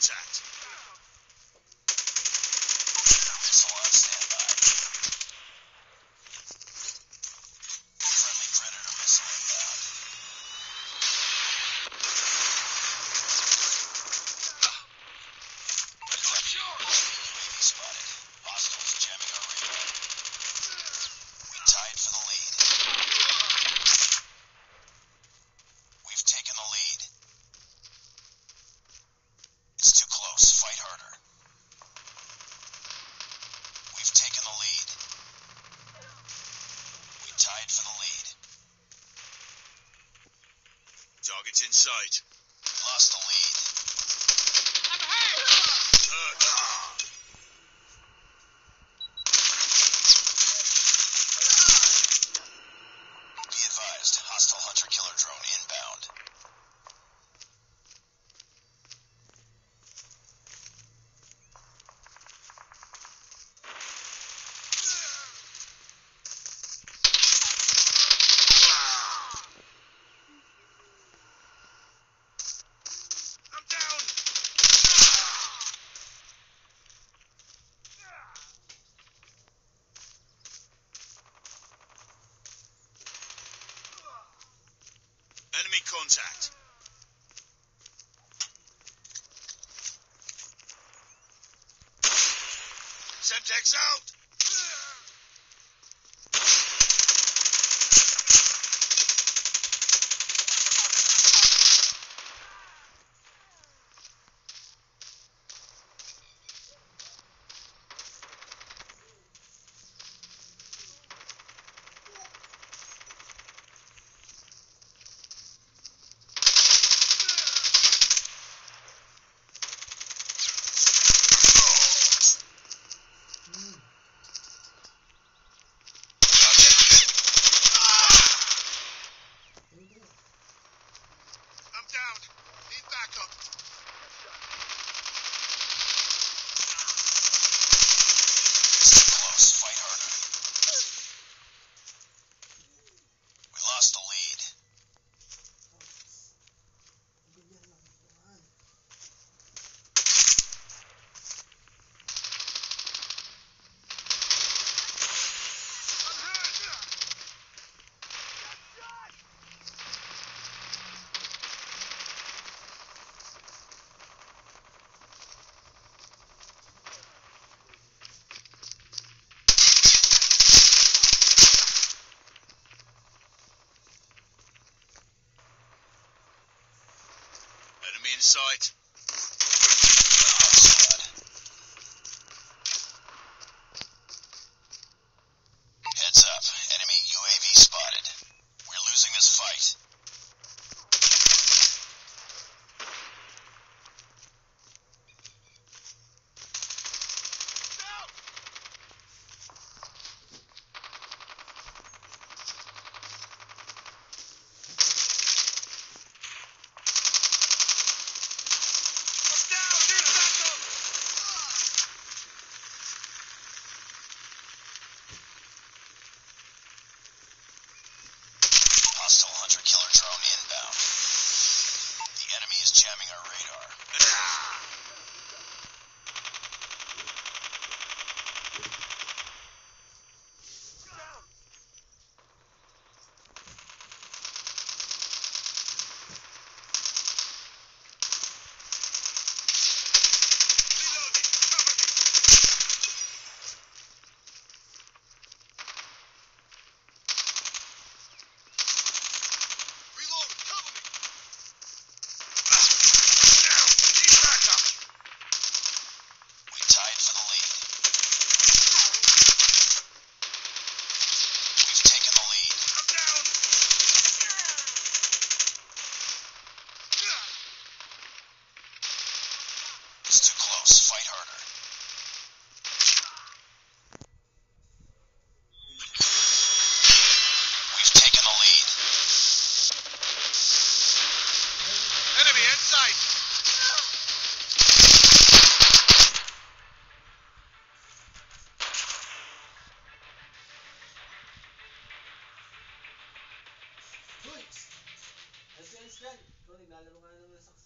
contact. Target's in sight. Lost the lead. contact. Semtex out! in. Defense dyan. Ikaw naglalaro naman ng saksakan.